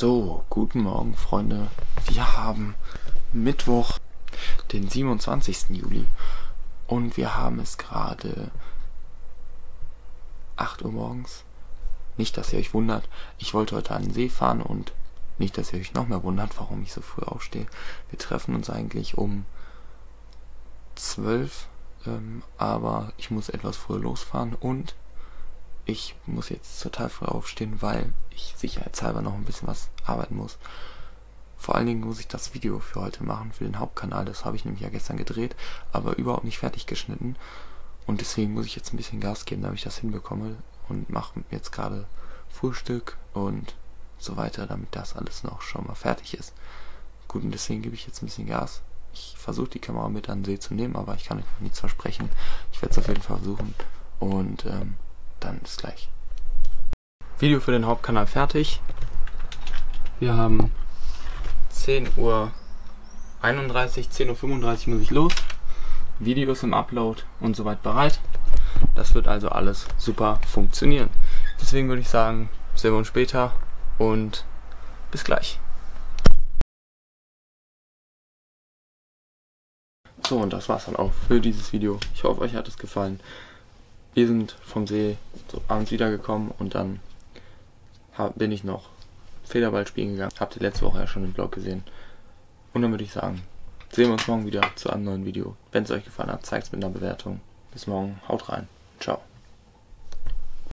So, guten Morgen, Freunde. Wir haben Mittwoch, den 27. Juli. Und wir haben es gerade 8 Uhr morgens. Nicht, dass ihr euch wundert. Ich wollte heute an den See fahren und nicht, dass ihr euch noch mehr wundert, warum ich so früh aufstehe. Wir treffen uns eigentlich um 12, ähm, aber ich muss etwas früher losfahren und ich muss jetzt total früh aufstehen, weil ich sicherheitshalber noch ein bisschen was arbeiten muss. Vor allen Dingen muss ich das Video für heute machen, für den Hauptkanal. Das habe ich nämlich ja gestern gedreht, aber überhaupt nicht fertig geschnitten. Und deswegen muss ich jetzt ein bisschen Gas geben, damit ich das hinbekomme. Und mache jetzt gerade Frühstück und so weiter, damit das alles noch schon mal fertig ist. Gut, und deswegen gebe ich jetzt ein bisschen Gas. Ich versuche die Kamera mit an den See zu nehmen, aber ich kann euch nichts versprechen. Ich werde es auf jeden Fall versuchen. Und ähm, dann bis gleich. Video für den Hauptkanal fertig. Wir haben 10 Uhr 31, 10.35 Uhr muss ich los. Videos im Upload und soweit bereit. Das wird also alles super funktionieren. Deswegen würde ich sagen, sehen wir uns später und bis gleich. So, und das war's dann auch für dieses Video. Ich hoffe, euch hat es gefallen. Wir sind vom See so abends wiedergekommen und dann hab, bin ich noch Federball spielen gegangen. Habt ihr letzte Woche ja schon im Blog gesehen. Und dann würde ich sagen, sehen wir uns morgen wieder zu einem neuen Video. Wenn es euch gefallen hat, zeigt es mit einer Bewertung. Bis morgen, haut rein. Ciao.